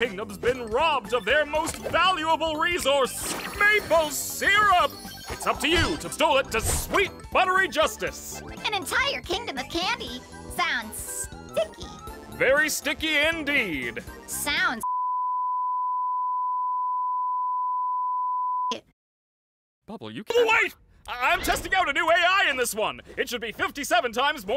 kingdom's been robbed of their most valuable resource, maple syrup! It's up to you to stole it to sweet, buttery justice! An entire kingdom of candy sounds sticky. Very sticky indeed! Sounds. Bubble, you can't. Wait! I'm testing out a new AI in this one! It should be 57 times more-